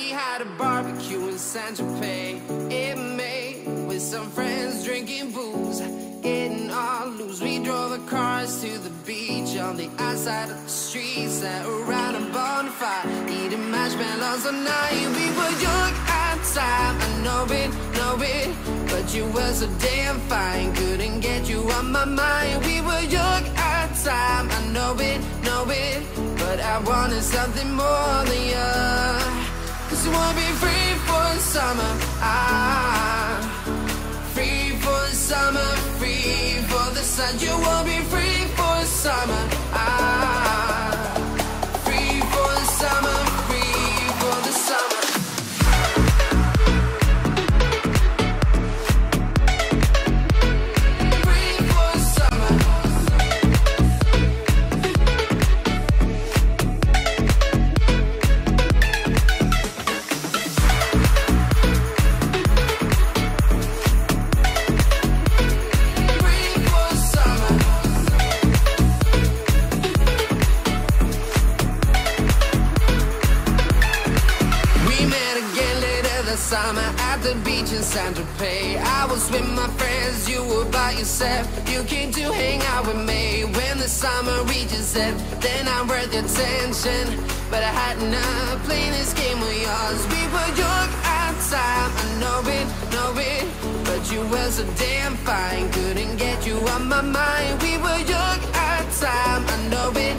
had a barbecue in San Tropez. in May with some friends drinking booze, getting all loose. We drove the cars to the beach on the outside of the street, sat around a bonfire, eating marshmallows all night. We were young at time, I know it, know it, but you were so damn fine. Couldn't get you on my mind. We were young at time, I know it, know it, but I wanted something more than you. You wanna be free for summer. Ah, free for the summer, free for the sun. You wanna be free for summer. Summer at the beach in San Tropez. I was with my friends, you were by yourself. You came to hang out with me when the summer reaches end. Then I worth your attention, but I had enough playing this game with yours. We were young at the time, I know it, know it, but you were so damn fine. Couldn't get you on my mind. We were young at the time, I know it,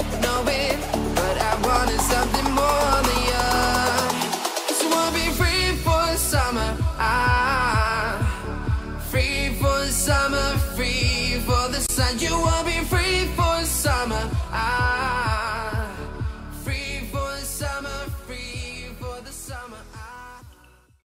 summer free for the sun. You will be free for summer. Ah, free for summer free.